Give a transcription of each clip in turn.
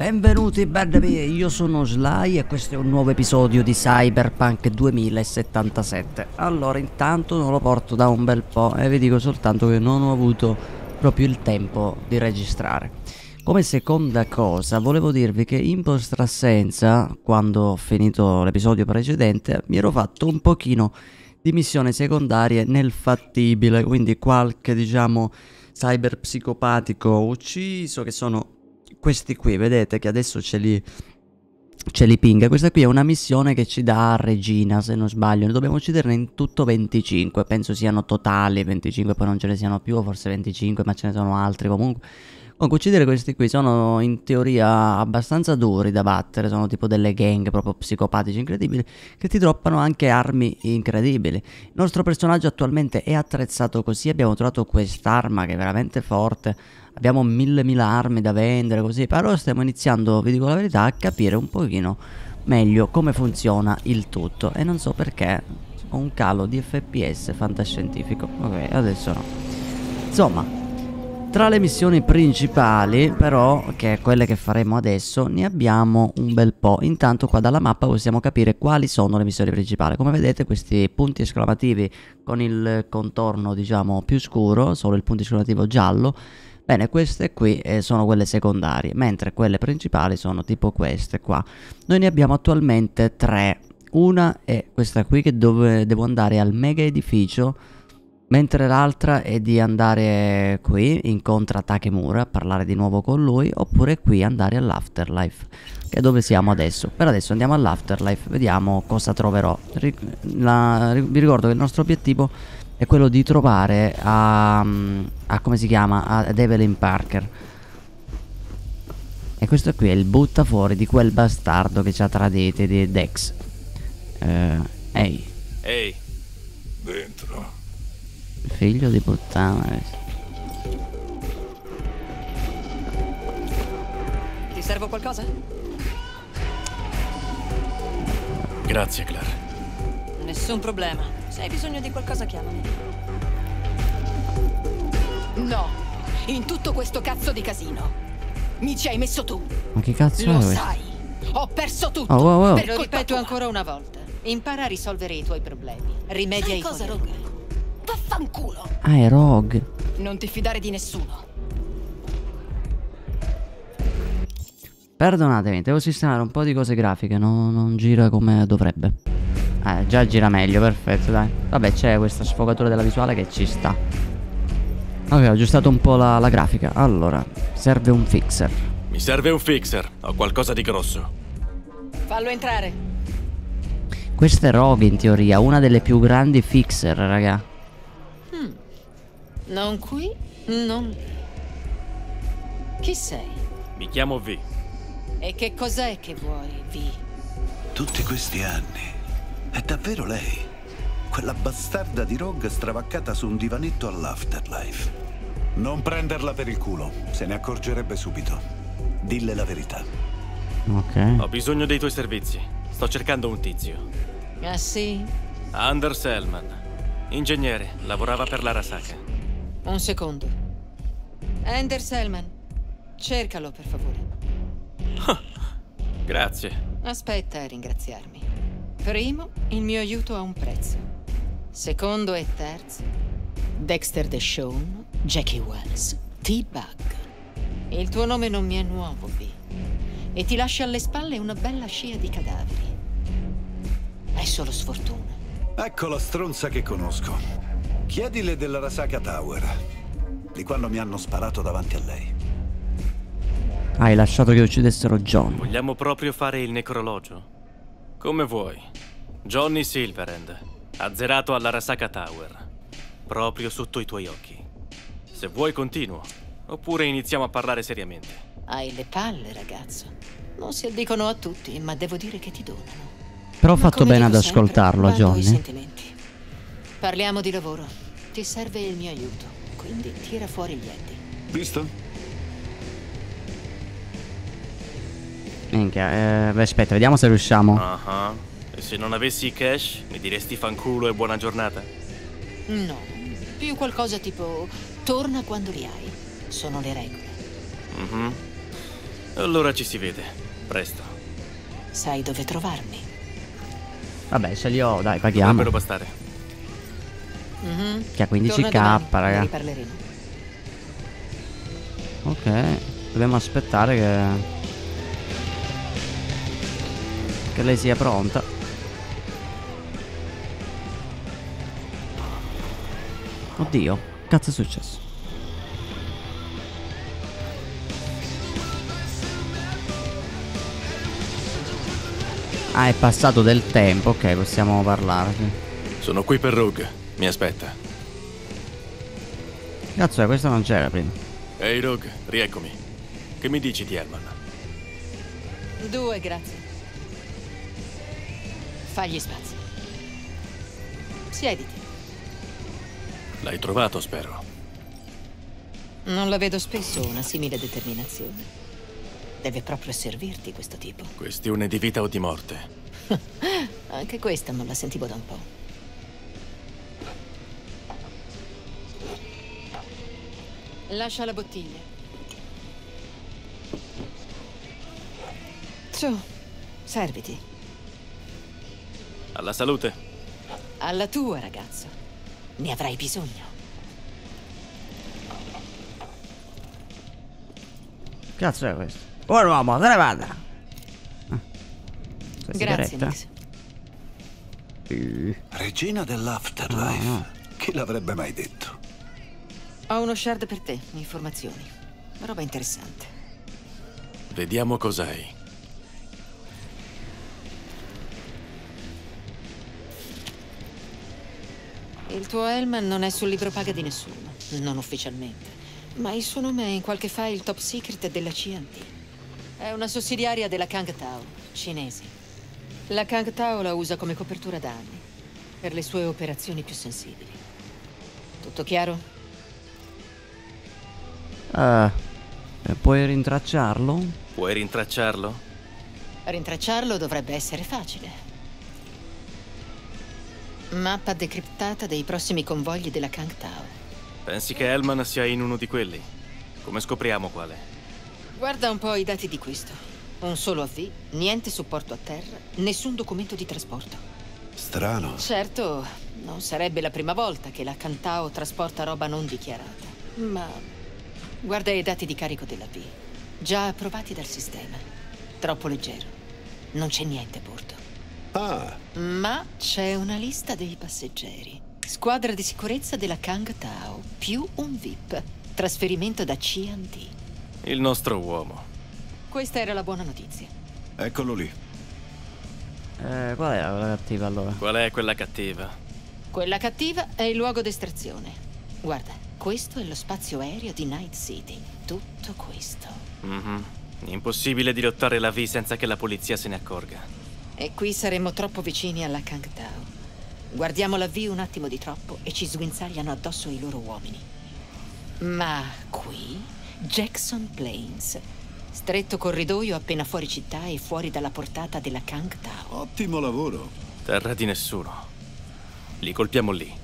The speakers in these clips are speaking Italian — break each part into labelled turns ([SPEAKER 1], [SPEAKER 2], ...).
[SPEAKER 1] Benvenuti belli, io sono Sly e questo è un nuovo episodio di Cyberpunk 2077 Allora intanto non lo porto da un bel po' e vi dico soltanto che non ho avuto proprio il tempo di registrare. Come seconda cosa volevo dirvi che in vostra assenza, quando ho finito l'episodio precedente, mi ero fatto un pochino di missioni secondarie nel fattibile Quindi qualche diciamo cyberpsicopatico ucciso che sono questi qui, vedete che adesso ce li, ce li pinga. Questa qui è una missione che ci dà Regina, se non sbaglio. Ne dobbiamo ucciderne in tutto 25. Penso siano totali 25, poi non ce ne siano più, forse 25, ma ce ne sono altri comunque. Comunque uccidere questi qui sono in teoria abbastanza duri da battere, sono tipo delle gang proprio psicopatici incredibili che ti droppano anche armi incredibili. Il nostro personaggio attualmente è attrezzato così, abbiamo trovato quest'arma che è veramente forte, abbiamo mille mila armi da vendere così, però stiamo iniziando, vi dico la verità, a capire un pochino meglio come funziona il tutto e non so perché ho un calo di FPS fantascientifico. Ok, adesso no. Insomma, tra le missioni principali, però, che è quelle che faremo adesso, ne abbiamo un bel po'. Intanto qua dalla mappa possiamo capire quali sono le missioni principali. Come vedete questi punti esclamativi con il contorno, diciamo, più scuro, solo il punto esclamativo giallo. Bene, queste qui eh, sono quelle secondarie, mentre quelle principali sono tipo queste qua. Noi ne abbiamo attualmente tre. Una è questa qui che dove devo andare al mega edificio Mentre l'altra è di andare qui, incontra Takemura, parlare di nuovo con lui, oppure qui andare all'Afterlife, che è dove siamo adesso. Per adesso andiamo all'Afterlife, vediamo cosa troverò. La, vi ricordo che il nostro obiettivo è quello di trovare a, a come si chiama, a Evelyn Parker. E questo qui è il buttafuori di quel bastardo che ci ha traditi di Dex. Uh, ehi.
[SPEAKER 2] Ehi. Dentro.
[SPEAKER 1] Figlio di puttana.
[SPEAKER 3] Ti servo qualcosa?
[SPEAKER 2] Grazie, Claire.
[SPEAKER 3] Nessun problema. Se hai bisogno di qualcosa, chiamami. No, in tutto questo cazzo di casino. Mi ci hai messo tu.
[SPEAKER 1] Ma che cazzo
[SPEAKER 3] Lo
[SPEAKER 1] è?
[SPEAKER 3] sai. Ho perso tutto.
[SPEAKER 1] Oh, wow, wow.
[SPEAKER 3] Per
[SPEAKER 4] Lo ripeto
[SPEAKER 3] tua.
[SPEAKER 4] ancora una volta. Impara a risolvere i tuoi problemi. Rimedia
[SPEAKER 3] Sai
[SPEAKER 4] i
[SPEAKER 3] cosa, Rogue? Vaffanculo.
[SPEAKER 1] Ah, è Rogue.
[SPEAKER 3] Non ti fidare di nessuno.
[SPEAKER 1] Perdonatemi, devo sistemare un po' di cose grafiche, no- non gira come dovrebbe. Eh, già gira meglio, perfetto, dai. Vabbè, c'è questa sfogatura della visuale che ci sta. Ok, ho aggiustato un po' la, la grafica. Allora, serve un fixer.
[SPEAKER 2] Mi serve un fixer. Ho qualcosa di grosso.
[SPEAKER 3] Fallo entrare.
[SPEAKER 1] Questa è Rogue in teoria, una delle più grandi fixer, raga.
[SPEAKER 4] Non qui, non lì. Chi sei?
[SPEAKER 2] Mi chiamo V.
[SPEAKER 4] E che cos'è che vuoi, Vi?
[SPEAKER 5] Tutti questi anni. È davvero lei? Quella bastarda di Rogue stravaccata su un divanetto all'Afterlife. Non prenderla per il culo, se ne accorgerebbe subito. Dille la verità.
[SPEAKER 1] Ok.
[SPEAKER 2] Ho bisogno dei tuoi servizi. Sto cercando un tizio.
[SPEAKER 4] Ah sì?
[SPEAKER 2] Anders Hellman. Ingegnere, lavorava per l'Arasaka.
[SPEAKER 4] Un secondo. Ender Selman. Cercalo, per favore.
[SPEAKER 2] Grazie.
[SPEAKER 4] Aspetta a ringraziarmi. Primo, il mio aiuto ha un prezzo. Secondo e terzo, Dexter Deshawn, Jackie Wells, T-Bug. Il tuo nome non mi è nuovo, V. E ti lascia alle spalle una bella scia di cadaveri. È solo sfortuna.
[SPEAKER 5] Ecco la stronza che conosco. Chiedile della Rasaka Tower. Di quando mi hanno sparato davanti a lei.
[SPEAKER 1] Hai lasciato che uccidessero John.
[SPEAKER 2] Vogliamo proprio fare il necrologio? Come vuoi. Johnny Silverhand, azzerato all'Arasaka Tower. Proprio sotto i tuoi occhi. Se vuoi continuo. Oppure iniziamo a parlare seriamente.
[SPEAKER 4] Hai le palle, ragazzo. Non si addicono a tutti, ma devo dire che ti donano.
[SPEAKER 1] Però ho fatto bene ad
[SPEAKER 4] sempre,
[SPEAKER 1] ascoltarlo, Johnny.
[SPEAKER 4] sentimenti. Parliamo di lavoro. Ti serve il mio aiuto, quindi tira fuori gli enti.
[SPEAKER 5] Visto?
[SPEAKER 1] Minchia, eh, beh, aspetta, vediamo se riusciamo.
[SPEAKER 2] Ah E se non avessi i cash, mi diresti fanculo e buona giornata?
[SPEAKER 4] No, più qualcosa tipo torna quando li hai. Sono le regole.
[SPEAKER 2] Mhm. Allora ci si vede. Presto.
[SPEAKER 4] Sai dove trovarmi.
[SPEAKER 1] Vabbè, ce li ho, dai, paghiamo.
[SPEAKER 2] Dovrebbero bastare.
[SPEAKER 4] Mhm.
[SPEAKER 1] Che ha 15k,
[SPEAKER 4] Torna domani,
[SPEAKER 1] raga. Ok, dobbiamo aspettare che... Che lei sia pronta. Oddio, cazzo è successo? Ah, è passato del tempo, ok, possiamo parlare. sì.
[SPEAKER 2] Sono qui per Rogue. Mi aspetta.
[SPEAKER 1] Cazzo, è, questo non c'era prima.
[SPEAKER 2] Ehi Rogue, rieccomi. Che mi dici di Elman?
[SPEAKER 4] Due, grazie. Fagli spazi. Siediti.
[SPEAKER 2] L'hai trovato, spero.
[SPEAKER 4] Non la vedo spesso una simile determinazione. Deve proprio servirti questo tipo.
[SPEAKER 2] Questione di vita o di morte.
[SPEAKER 4] Anche questa non la sentivo da un po'. Lascia la bottiglia. Su, serviti.
[SPEAKER 2] Alla salute.
[SPEAKER 4] Alla tua, ragazzo. Ne avrai bisogno.
[SPEAKER 1] Cazzo è questo? Buon uomo, te ne vada. Ah.
[SPEAKER 4] Grazie? Max.
[SPEAKER 1] Eh,
[SPEAKER 5] Regina dell'Afterlife.
[SPEAKER 1] Ah, no.
[SPEAKER 5] Chi l'avrebbe mai detto?
[SPEAKER 4] Ho uno shard per te, informazioni. Roba interessante.
[SPEAKER 2] Vediamo cos'hai.
[SPEAKER 4] Il tuo Elman non è sul libro paga di nessuno, non ufficialmente. Ma il suo nome è in qualche file top secret della CNT. È una sussidiaria della Kang Tao, cinese. La Kang Tao la usa come copertura da anni, per le sue operazioni più sensibili. Tutto chiaro?
[SPEAKER 1] eh, eh, puoi rintracciarlo?
[SPEAKER 2] Puoi rintracciarlo?
[SPEAKER 4] Rintracciarlo dovrebbe essere facile. Mappa decriptata dei prossimi convogli della Kang Tao.
[SPEAKER 2] Pensi che Elman sia in uno di quelli? Come scopriamo quale?
[SPEAKER 4] Guarda un po' i dati di questo. Un solo AV, niente supporto a terra, nessun documento di trasporto.
[SPEAKER 5] Strano.
[SPEAKER 4] Certo, non sarebbe la prima volta che la Cantao trasporta roba non dichiarata. Ma guarda i dati di carico dell'AV. Già approvati dal sistema. Troppo leggero. Non c'è niente a bordo.
[SPEAKER 5] Ah,
[SPEAKER 4] Ma c'è una lista dei passeggeri. Squadra di sicurezza della Kang Tao, più un VIP. Trasferimento da CNT.
[SPEAKER 2] Il nostro uomo.
[SPEAKER 4] Questa era la buona notizia.
[SPEAKER 5] eccolo lì.
[SPEAKER 1] Eh, qual era quella cattiva allora?
[SPEAKER 2] Qual è quella cattiva?
[SPEAKER 4] Quella cattiva è il luogo d'estrazione. Guarda, questo è lo spazio aereo di Night City. Tutto questo.
[SPEAKER 2] Mhm. Impossibile dirottare la V senza che la polizia se ne accorga.
[SPEAKER 4] E qui saremmo troppo vicini alla Kang Tao. Guardiamo la V un attimo di troppo e ci sguinzagliano addosso i loro uomini. Ma qui, Jackson Plains. Stretto corridoio appena fuori città e fuori dalla portata della Kang Tao.
[SPEAKER 5] Ottimo lavoro.
[SPEAKER 2] Terra di nessuno. Li colpiamo lì.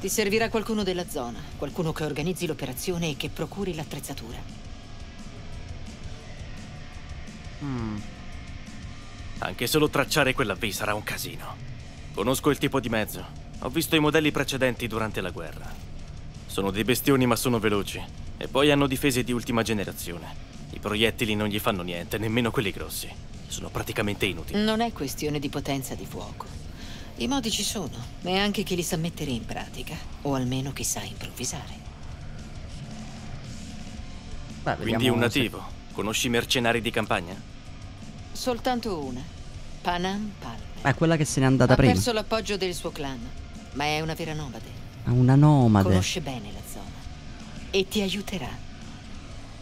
[SPEAKER 4] Ti servirà qualcuno della zona, qualcuno che organizzi l'operazione e che procuri l'attrezzatura.
[SPEAKER 2] Anche solo tracciare quella V sarà un casino. Conosco il tipo di mezzo. Ho visto i modelli precedenti durante la guerra. Sono dei bestioni ma sono veloci. E poi hanno difese di ultima generazione. I proiettili non gli fanno niente, nemmeno quelli grossi. Sono praticamente inutili.
[SPEAKER 4] Non è questione di potenza di fuoco. I modi ci sono, e anche chi li sa mettere in pratica, o almeno chi sa improvvisare.
[SPEAKER 1] Beh,
[SPEAKER 2] Quindi un
[SPEAKER 1] se-
[SPEAKER 2] nativo. Conosci i mercenari di campagna?
[SPEAKER 4] Soltanto una. Panam Palme.
[SPEAKER 1] È quella che se n'è andata
[SPEAKER 4] ha
[SPEAKER 1] prima.
[SPEAKER 4] perso l'appoggio del suo clan, ma è una vera nomade.
[SPEAKER 1] È una nomade.
[SPEAKER 4] Conosce bene la zona. E ti aiuterà.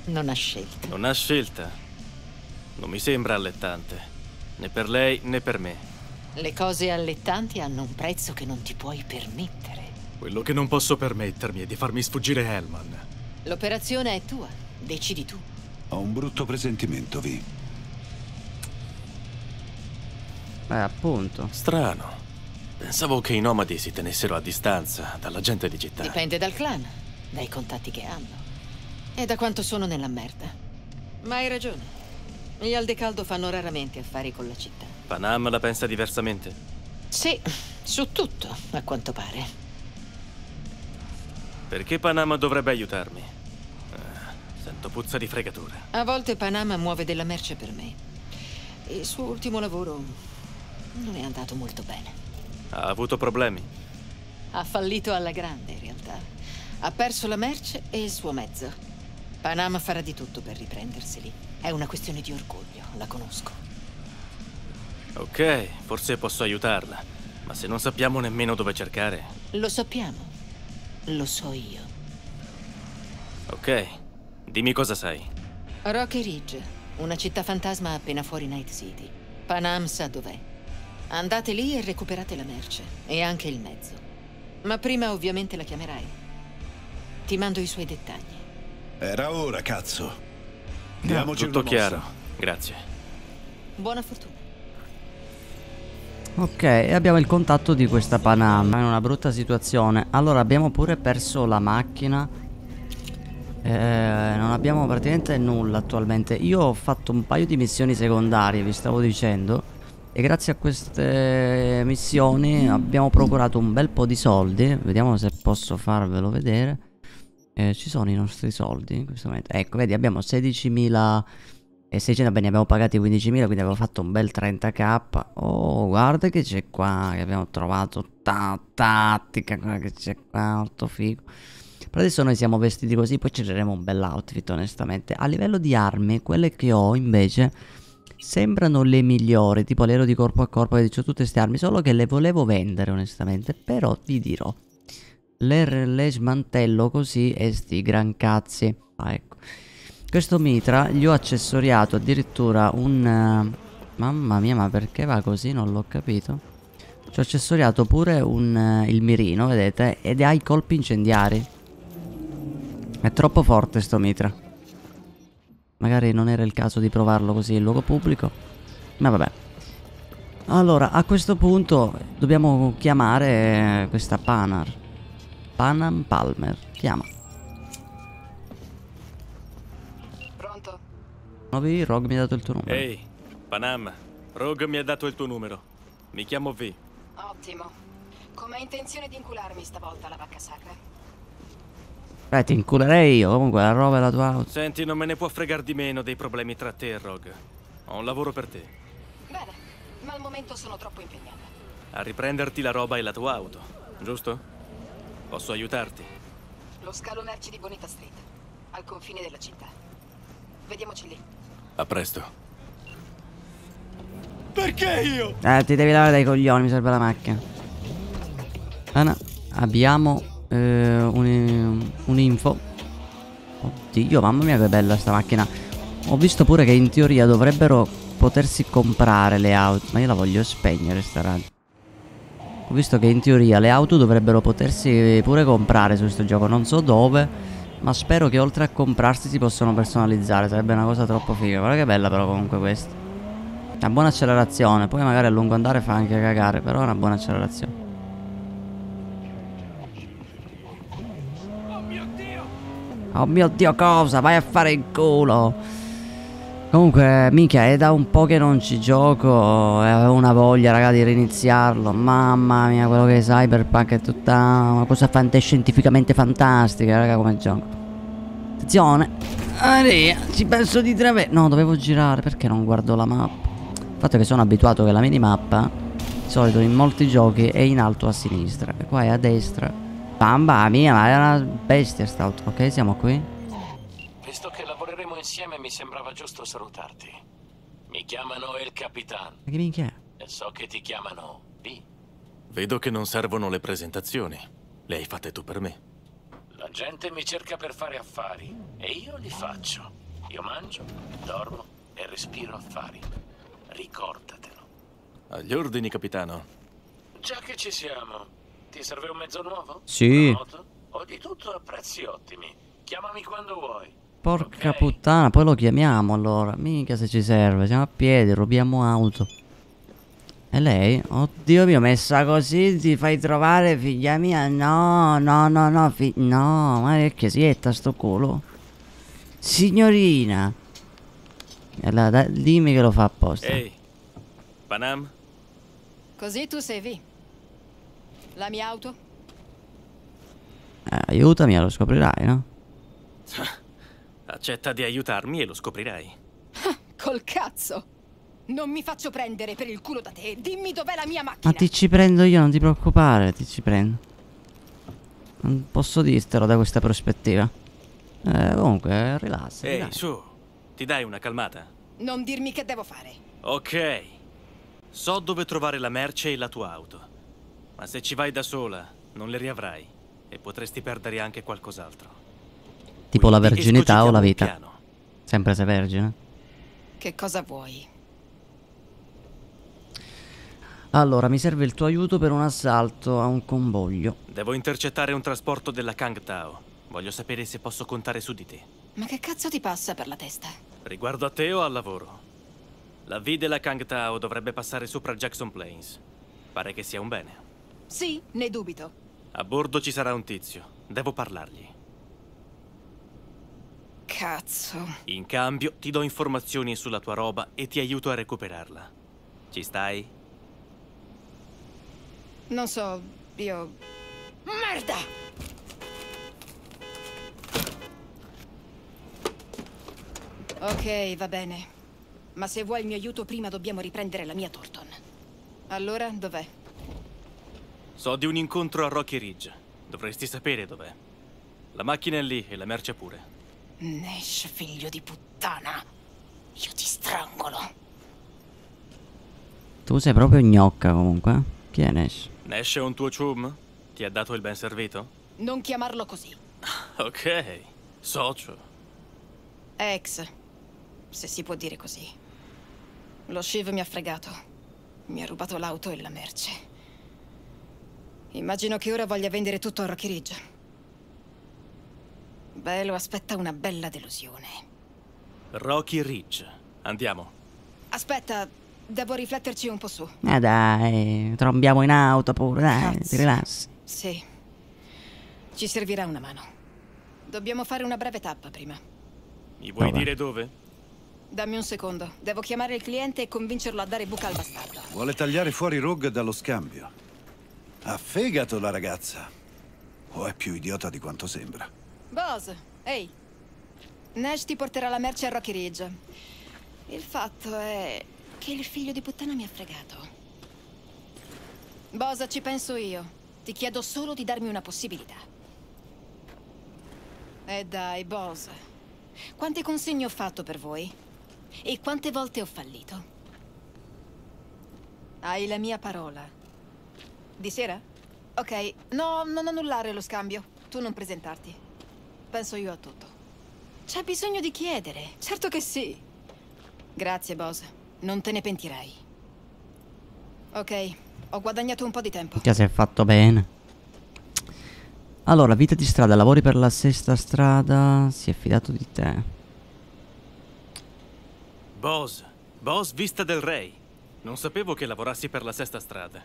[SPEAKER 4] Non ha scelta.
[SPEAKER 2] Non ha scelta. Non mi sembra allettante. Né per lei né per me.
[SPEAKER 4] Le cose allettanti hanno un prezzo che non ti puoi permettere.
[SPEAKER 2] Quello che non posso permettermi è di farmi sfuggire Hellman.
[SPEAKER 4] L'operazione è tua. Decidi tu.
[SPEAKER 5] Ho un brutto presentimento, Vi.
[SPEAKER 1] Eh, appunto.
[SPEAKER 2] Strano. Pensavo che i nomadi si tenessero a distanza dalla gente di città.
[SPEAKER 4] Dipende dal clan, dai contatti che hanno e da quanto sono nella merda. Ma hai ragione. Gli Aldecaldo fanno raramente affari con la città.
[SPEAKER 2] Panam la pensa diversamente?
[SPEAKER 4] Sì, su tutto, a quanto pare.
[SPEAKER 2] Perché Panama dovrebbe aiutarmi? Ah, sento puzza di fregatura.
[SPEAKER 4] A volte Panama muove della merce per me. Il suo ultimo lavoro non è andato molto bene.
[SPEAKER 2] Ha avuto problemi?
[SPEAKER 4] Ha fallito alla grande, in realtà. Ha perso la merce e il suo mezzo. Panama farà di tutto per riprenderseli. È una questione di orgoglio, la conosco.
[SPEAKER 2] Ok, forse posso aiutarla. Ma se non sappiamo nemmeno dove cercare...
[SPEAKER 4] Lo sappiamo. Lo so io.
[SPEAKER 2] Ok, dimmi cosa sai.
[SPEAKER 4] Rocky Ridge, una città fantasma appena fuori Night City. Panam sa dov'è. Andate lì e recuperate la merce. E anche il mezzo. Ma prima ovviamente la chiamerai. Ti mando i suoi dettagli.
[SPEAKER 5] Era ora, cazzo. Diamoci
[SPEAKER 2] Tutto
[SPEAKER 5] mossa.
[SPEAKER 2] chiaro, grazie.
[SPEAKER 4] Buona fortuna.
[SPEAKER 1] Ok, e abbiamo il contatto di questa Panama in una brutta situazione. Allora, abbiamo pure perso la macchina. Eh, non abbiamo praticamente nulla attualmente. Io ho fatto un paio di missioni secondarie, vi stavo dicendo. E grazie a queste missioni abbiamo procurato un bel po' di soldi. Vediamo se posso farvelo vedere. Eh, ci sono i nostri soldi in questo momento. Ecco, vedi, abbiamo 16.000 e 600, beh, ne abbiamo pagati 15.000, quindi abbiamo fatto un bel 30k. Oh, guarda che c'è qua, che abbiamo trovato ta tattica, che c'è qua, molto figo. Per adesso noi siamo vestiti così, poi cercheremo un bel outfit, onestamente. A livello di armi, quelle che ho invece sembrano le migliori, tipo l'ero di corpo a corpo, che ho tutte queste armi, solo che le volevo vendere, onestamente. Però ti dirò, le, le smantello così e sti gran cazzi. Ah, ecco. Questo mitra gli ho accessoriato addirittura un... eh, mamma mia, ma perché va così? Non l'ho capito. Ci ho accessoriato pure un, eh, il mirino, vedete? Ed ha i colpi incendiari. È troppo forte sto mitra. Magari non era il caso di provarlo così in luogo pubblico. Ma vabbè. Allora, a questo punto dobbiamo chiamare questa Panar. Panam Palmer. Chiama.
[SPEAKER 3] Pronto?
[SPEAKER 1] Novi, Rogue mi ha dato il tuo numero.
[SPEAKER 2] Ehi, Panam, Rogue mi ha dato il tuo numero. Mi chiamo V.
[SPEAKER 3] Ottimo. Come hai intenzione di incularmi stavolta la vacca sacra?
[SPEAKER 1] Eh, ti inculerei io. Comunque, la roba è la tua auto.
[SPEAKER 2] Senti, non me ne può fregar di meno dei problemi tra te e Rogue. Ho un lavoro per te.
[SPEAKER 3] Bene, ma al momento sono troppo impegnata.
[SPEAKER 2] A riprenderti la roba e la tua auto, giusto? Posso aiutarti?
[SPEAKER 3] Lo scalo merci di Bonita Street, al confine della città. Vediamoci lì.
[SPEAKER 2] A presto.
[SPEAKER 1] Eh, ti devi lavare dai coglioni, mi serve la macchina. Ana, abbiamo eh, un- un'info. Oddio, mamma mia che bella sta macchina. Ho visto pure che in teoria dovrebbero potersi comprare le auto. Ma io la voglio spegnere sta radio. Ho visto che in teoria le auto dovrebbero potersi pure comprare su questo gioco. Non so dove. Ma spero che oltre a comprarsi si possano personalizzare. Sarebbe una cosa troppo figa. Guarda che bella però comunque questa. Una buona accelerazione, poi magari a lungo andare fa anche cagare, però è una buona accelerazione. Oh mio dio cosa, vai a fare il culo. Comunque, minchia, è da un po' che non ci gioco. E avevo una voglia, raga, di riniziarlo. Mamma mia, quello che è Cyberpunk è tutta una cosa fantascientificamente fantastica, raga, come gioco. Attenzione. Aria, ci penso di tre ve- No, dovevo girare, perché non guardo la mappa? Il fatto è che sono abituato che la minimappa Di solito in molti giochi è in alto a sinistra E qua è a destra Mamma mia, ma è una bestia st'auto Ok, siamo qui
[SPEAKER 6] Visto che lavoreremo insieme, mi sembrava giusto salutarti. Mi chiamano El Capitan
[SPEAKER 1] Ma che minchia è?
[SPEAKER 6] e so che ti chiamano B.
[SPEAKER 2] Vedo che non servono le presentazioni. Le hai fatte tu per me.
[SPEAKER 6] La gente mi cerca per fare affari e io li faccio. Io mangio, dormo e respiro affari. Ricordatelo.
[SPEAKER 2] Agli ordini, capitano.
[SPEAKER 6] Già che ci siamo, ti serve un mezzo nuovo?
[SPEAKER 1] Sì.
[SPEAKER 6] Ho di tutto a prezzi ottimi. Chiamami quando vuoi.
[SPEAKER 1] Porca
[SPEAKER 6] Ok?
[SPEAKER 1] puttana, poi lo chiamiamo allora Mica se ci serve, siamo a piedi, rubiamo auto E lei? Oddio mio, messa così ti fai trovare figlia mia No, no, no, no, no Ma che sietta sto culo Signorina E là, dai, dimmi che lo fa apposta.
[SPEAKER 2] Ehi, Panam?
[SPEAKER 3] Così tu sei V. La mia auto?
[SPEAKER 1] Eh, aiutami, lo scoprirai, no?
[SPEAKER 2] Accetta di aiutarmi e lo scoprirai.
[SPEAKER 3] Col cazzo! Non mi faccio prendere per il culo da te. Dimmi dov'è la mia macchina.
[SPEAKER 1] Ma ti ci prendo io, non ti preoccupare, ti ci prendo. Non posso dirtelo da questa prospettiva. Eh, comunque, rilassa.
[SPEAKER 2] Ehi,
[SPEAKER 1] dai.
[SPEAKER 2] su, ti dai una calmata?
[SPEAKER 3] Non dirmi che devo fare.
[SPEAKER 2] Ok. So dove trovare la merce e la tua auto. Ma se ci vai da sola, non le riavrai. E potresti perdere anche qualcos'altro.
[SPEAKER 1] Tipo la
[SPEAKER 2] Quindi
[SPEAKER 1] verginità o la vita.
[SPEAKER 2] piano.
[SPEAKER 1] Sempre se vergine.
[SPEAKER 3] Che cosa vuoi?
[SPEAKER 1] Allora, mi serve il tuo aiuto per un assalto a un convoglio.
[SPEAKER 2] Devo intercettare un trasporto della Kang Tao. Voglio sapere se posso contare su di te.
[SPEAKER 3] Ma che cazzo ti passa per la testa?
[SPEAKER 2] Riguardo a te o al lavoro? La V della Kang Tao dovrebbe passare sopra Jackson Plains. Pare che sia un bene.
[SPEAKER 3] Sì, ne dubito.
[SPEAKER 2] A bordo ci sarà un tizio. Devo parlargli.
[SPEAKER 3] Cazzo.
[SPEAKER 2] In cambio, ti do informazioni sulla tua roba e ti aiuto a recuperarla. Ci stai?
[SPEAKER 3] Non so, io... Merda! Ok, va bene. Ma se vuoi il mio aiuto prima dobbiamo riprendere la mia Thornton. Allora, dov'è?
[SPEAKER 2] So di un incontro a Rocky Ridge. Dovresti sapere dov'è. La macchina è lì e la merce pure.
[SPEAKER 3] Nash, figlio di puttana. Io ti strangolo.
[SPEAKER 1] Tu sei proprio gnocca comunque. Chi è Nash?
[SPEAKER 2] Nash è un tuo chum? Ti ha dato il ben servito?
[SPEAKER 3] Non chiamarlo così.
[SPEAKER 2] Ok. Socio.
[SPEAKER 3] Ex, se si può dire così. Lo Shiv mi ha fregato. Mi ha rubato l'auto e la merce. Immagino che ora voglia vendere tutto a Rocky Ridge. Beh, lo aspetta una bella delusione.
[SPEAKER 2] Rocky Ridge. Andiamo.
[SPEAKER 3] Aspetta, devo rifletterci un po' su.
[SPEAKER 1] Eh dai, trombiamo in auto pure, dai,
[SPEAKER 3] Cazzo.
[SPEAKER 1] ti rilassi.
[SPEAKER 3] Sì. Ci servirà una mano. Dobbiamo fare una breve tappa prima.
[SPEAKER 2] Mi vuoi
[SPEAKER 1] Vabbè.
[SPEAKER 2] dire dove?
[SPEAKER 3] Dammi un secondo. Devo chiamare il cliente e convincerlo a dare buca al bastardo.
[SPEAKER 5] Vuole tagliare fuori Rogue dallo scambio. Ha fegato la ragazza. O è più idiota di quanto sembra.
[SPEAKER 3] Boss, ehi. Nash ti porterà la merce a Rocky Ridge. Il fatto è che il figlio di puttana mi ha fregato. Boss, ci penso io. Ti chiedo solo di darmi una possibilità. E dai, boss. Quanti consigli ho fatto per voi? E quante volte ho fallito? Hai la mia parola. Di sera? Ok, no, non annullare lo scambio. Tu non presentarti. Penso io a tutto. C'è bisogno di chiedere. Certo che sì. Grazie, boss. Non te ne pentirai. Ok, ho guadagnato un po' di tempo.
[SPEAKER 1] Che si è fatto bene. Allora, vita di strada, lavori per la sesta strada, si è fidato di te.
[SPEAKER 2] Boss. Boss Vista del Rey. Non sapevo che lavorassi per la sesta strada.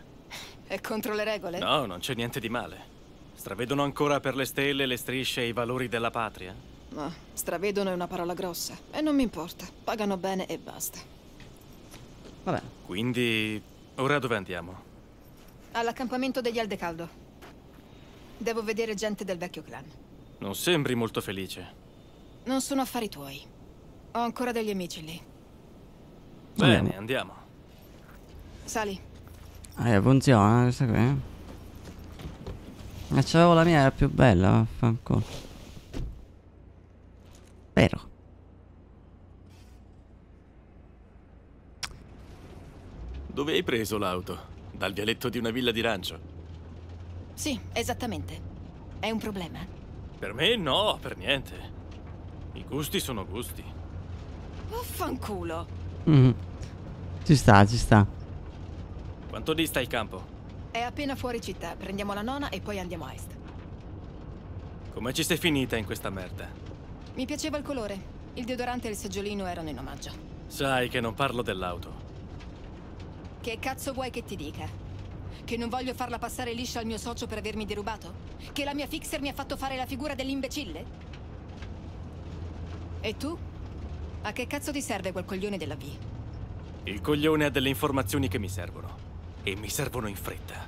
[SPEAKER 3] È contro le regole?
[SPEAKER 2] No, non c'è niente di male. Stravedono ancora per le stelle, le strisce e i valori della patria?
[SPEAKER 3] Ma stravedono è una parola grossa. E non mi importa. Pagano bene e basta.
[SPEAKER 1] Vabbè,
[SPEAKER 2] Quindi, ora dove andiamo?
[SPEAKER 3] All'accampamento degli Aldecaldo. Devo vedere gente del vecchio clan.
[SPEAKER 2] Non sembri molto felice.
[SPEAKER 3] Non sono affari tuoi. Ho ancora degli amici lì.
[SPEAKER 2] Bene, andiamo.
[SPEAKER 3] Sali.
[SPEAKER 1] Eh, funziona questa qui. eh. Ma c'avevo la mia, era più bella, vaffanculo. Vero.
[SPEAKER 2] Dove hai preso l'auto? Dal vialetto di una villa di rancio?
[SPEAKER 3] Sì, esattamente. È un problema?
[SPEAKER 2] Per me no, per niente. I gusti sono gusti.
[SPEAKER 3] Vaffanculo.
[SPEAKER 1] Mm. Ci sta, ci sta.
[SPEAKER 2] Quanto dista il campo?
[SPEAKER 3] È appena fuori città. Prendiamo la nona e poi andiamo a est.
[SPEAKER 2] Come ci sei finita in questa merda?
[SPEAKER 3] Mi piaceva il colore. Il deodorante e il seggiolino erano in omaggio.
[SPEAKER 2] Sai che non parlo dell'auto.
[SPEAKER 3] Che cazzo vuoi che ti dica? Che non voglio farla passare liscia al mio socio per avermi derubato? Che la mia fixer mi ha fatto fare la figura dell'imbecille? E tu? A che cazzo ti serve quel coglione della V?
[SPEAKER 2] Il coglione ha delle informazioni che mi servono. E mi servono in fretta.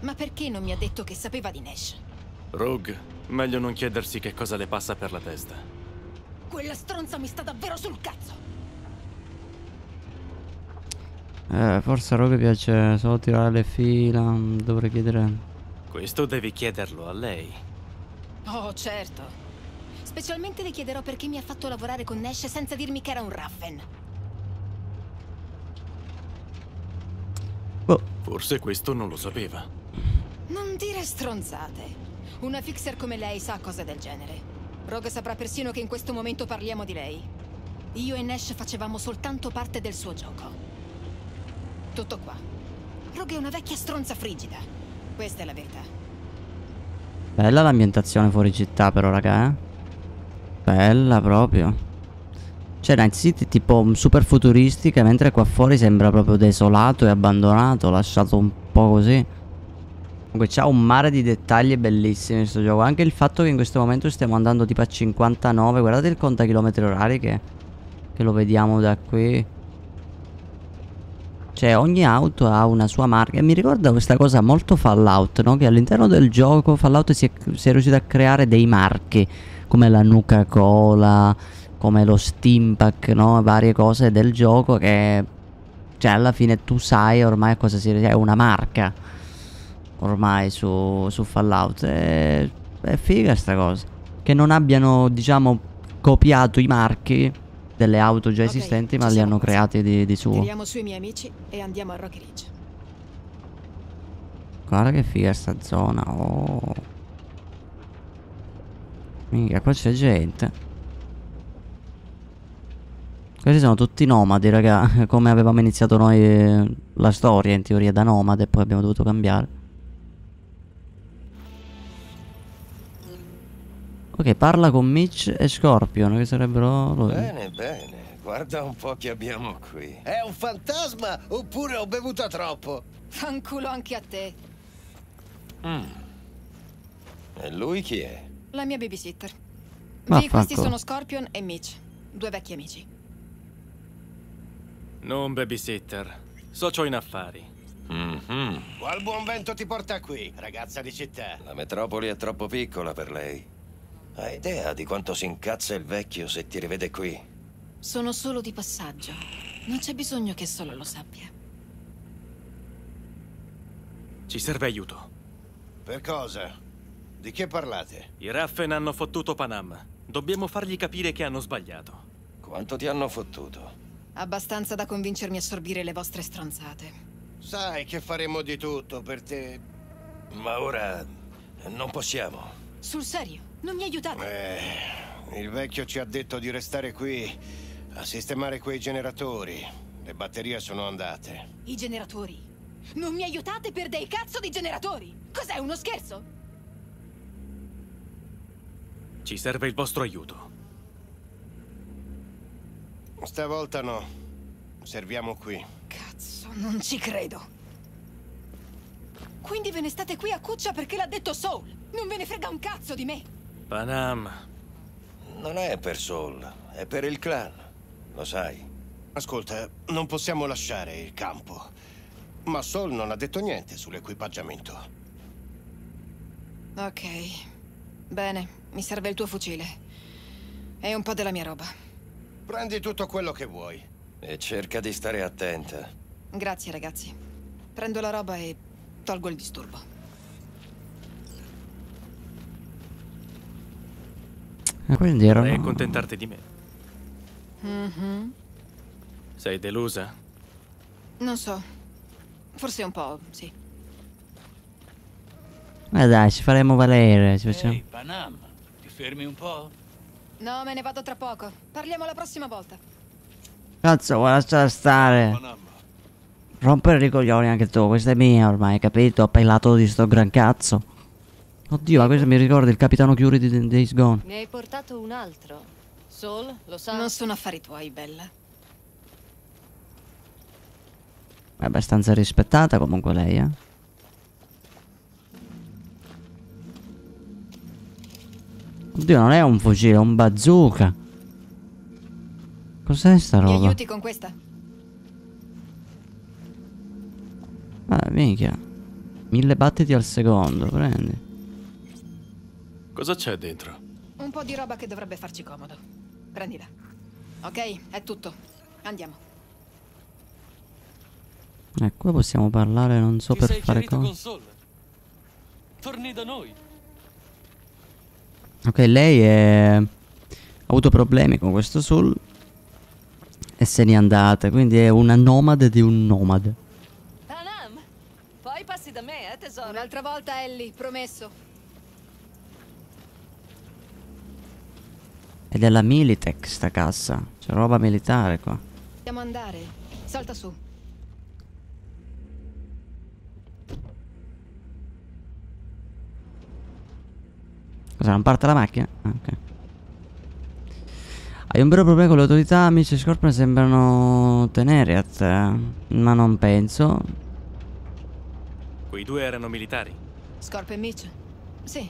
[SPEAKER 3] Ma perché non mi ha detto che sapeva di Nash?
[SPEAKER 2] Rogue, meglio non chiedersi che cosa le passa per la testa.
[SPEAKER 3] Quella stronza mi sta davvero sul cazzo!
[SPEAKER 1] Eh, forse a Rogue piace solo tirare le fila. Dovrei chiedere.
[SPEAKER 2] Questo devi chiederlo a lei.
[SPEAKER 3] Oh, certo. Specialmente le chiederò perché mi ha fatto lavorare con Nash senza dirmi che era un Raffen.
[SPEAKER 1] Boh,
[SPEAKER 2] Forse questo non lo sapeva.
[SPEAKER 3] Non dire stronzate. Una fixer come lei sa cose del genere. Rogue saprà persino che in questo momento parliamo di lei. Io e Nash facevamo soltanto parte del suo gioco. Tutto qua. Rogue è una vecchia stronza frigida. Questa è la verità.
[SPEAKER 1] bella l'ambientazione fuori città, però, raga, eh. Bella proprio. Cioè, Night tipo super futuristica, mentre qua fuori sembra proprio desolato e abbandonato, lasciato un po' così. Comunque c'ha un mare di dettagli bellissimi questo gioco. Anche il fatto che in questo momento stiamo andando tipo a 59. Guardate il contachilometri orari che, che lo vediamo da qui. Cioè ogni auto ha una sua marca e mi ricorda questa cosa molto Fallout, no? Che all'interno del gioco Fallout si è, si è riuscito a creare dei marchi come la Nuca Cola, come lo Steampack, no? Varie cose del gioco che cioè alla fine tu sai ormai cosa si è una marca ormai su, su Fallout. E, è figa sta cosa. Che non abbiano, diciamo, copiato i marchi delle auto già
[SPEAKER 3] Ok,
[SPEAKER 1] esistenti, ma li hanno
[SPEAKER 3] quasi.
[SPEAKER 1] creati di, di suo.
[SPEAKER 3] Tiriamo sui miei amici e andiamo a Rocky Ridge.
[SPEAKER 1] Guarda che figa sta zona. Oh. Minchia, qua c'è gente. Questi sono tutti nomadi, raga. Come avevamo iniziato noi eh, la storia, in teoria da nomade, e poi abbiamo dovuto cambiare. Ok, parla con Mitch e Scorpion, che sarebbero loro.
[SPEAKER 7] Bene, bene. Guarda un po' che abbiamo qui.
[SPEAKER 8] È un fantasma oppure ho bevuto troppo?
[SPEAKER 3] Fanculo anche a te.
[SPEAKER 7] E lui chi è?
[SPEAKER 3] La mia babysitter.
[SPEAKER 1] Ma
[SPEAKER 3] Vi, questi sono Scorpion e Mitch. Due vecchi amici.
[SPEAKER 2] Non babysitter. Socio in affari.
[SPEAKER 7] Mhm.
[SPEAKER 8] Qual buon vento ti porta qui, ragazza di città?
[SPEAKER 7] La metropoli è troppo piccola per lei. Hai idea di quanto si incazza il vecchio se ti rivede qui?
[SPEAKER 3] Sono solo di passaggio. Non c'è bisogno che solo lo sappia.
[SPEAKER 2] Ci serve aiuto.
[SPEAKER 8] Per cosa? Di che parlate?
[SPEAKER 2] I Raffen hanno fottuto Panam. Dobbiamo fargli capire che hanno sbagliato.
[SPEAKER 7] Quanto ti hanno fottuto?
[SPEAKER 3] Abbastanza da convincermi a assorbire le vostre stronzate.
[SPEAKER 8] Sai che faremo di tutto per te.
[SPEAKER 7] Ma ora non possiamo.
[SPEAKER 3] Sul serio, non mi aiutate.
[SPEAKER 8] Eh, il vecchio ci ha detto di restare qui a sistemare quei generatori. Le batterie sono andate.
[SPEAKER 3] I generatori. Non mi aiutate per dei cazzo di generatori! Cos'è, uno scherzo?
[SPEAKER 2] Ci serve il vostro aiuto.
[SPEAKER 8] Stavolta no. Serviamo qui.
[SPEAKER 3] Cazzo, non ci credo. Quindi ve ne state qui a cuccia perché l'ha detto Soul. Non ve ne frega un cazzo di me.
[SPEAKER 2] Panam.
[SPEAKER 7] Non è per Sol, è per il clan. Lo sai.
[SPEAKER 8] Ascolta, non possiamo lasciare il campo. Ma Sol non ha detto niente sull'equipaggiamento.
[SPEAKER 3] Ok. Bene, mi serve il tuo fucile. E un po' della mia roba.
[SPEAKER 8] Prendi tutto quello che vuoi.
[SPEAKER 7] E cerca di stare attenta.
[SPEAKER 3] Grazie, ragazzi. Prendo la roba e tolgo il disturbo.
[SPEAKER 1] E quindi
[SPEAKER 2] Vorrei
[SPEAKER 1] erano...
[SPEAKER 2] accontentarti di me. Sei delusa?
[SPEAKER 3] Non so. Forse un po', sì.
[SPEAKER 1] Eh dai, ci faremo valere. Ci facciamo...
[SPEAKER 9] Ehi, Panam, ti fermi un po'?
[SPEAKER 3] No, me ne vado tra poco. Parliamo la prossima volta.
[SPEAKER 1] Cazzo, vuoi lasciare stare? Rompere i coglioni anche tu, questa è mia ormai, capito? Pelato di sto gran cazzo. Oddio, ma questo mi ricorda il capitano Curie di Days Gone.
[SPEAKER 10] Ne hai portato un altro. Sol, lo sa?
[SPEAKER 3] Non sono affari tuoi, Bella.
[SPEAKER 1] È abbastanza rispettata comunque lei, eh. Oddio, non è un fucile, è un bazooka. Cos'è sta roba?
[SPEAKER 3] Mi aiuti con questa?
[SPEAKER 1] Ah, minchia. Mille battiti al secondo, prendi.
[SPEAKER 2] Cosa c'è dentro?
[SPEAKER 3] Un po' di roba che dovrebbe farci comodo. Prendila. Ok, è tutto. Andiamo.
[SPEAKER 1] Ecco, qua possiamo parlare, non so
[SPEAKER 9] Ti
[SPEAKER 1] per fare cosa.
[SPEAKER 9] con Sol. Torni da noi.
[SPEAKER 1] Ok, lei è... ha avuto problemi con questo Soul e se n'è andata, quindi è una nomade di un nomade.
[SPEAKER 10] Anam, poi passi da me, eh tesoro.
[SPEAKER 3] Un'altra volta, Ellie, promesso.
[SPEAKER 1] È la Militech sta cassa, c'è roba militare qua.
[SPEAKER 3] Dobbiamo andare. Salta su.
[SPEAKER 1] Cosa, non parte la macchina? Ah, ok. Hai un vero problema con le autorità, amici Scorpion sembrano tenere a te, ma non penso.
[SPEAKER 2] Quei due erano militari.
[SPEAKER 3] Scorp e Mitch? Sì,